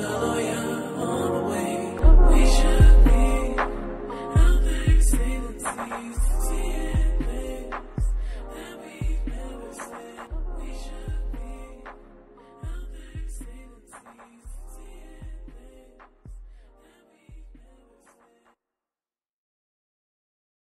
Oh.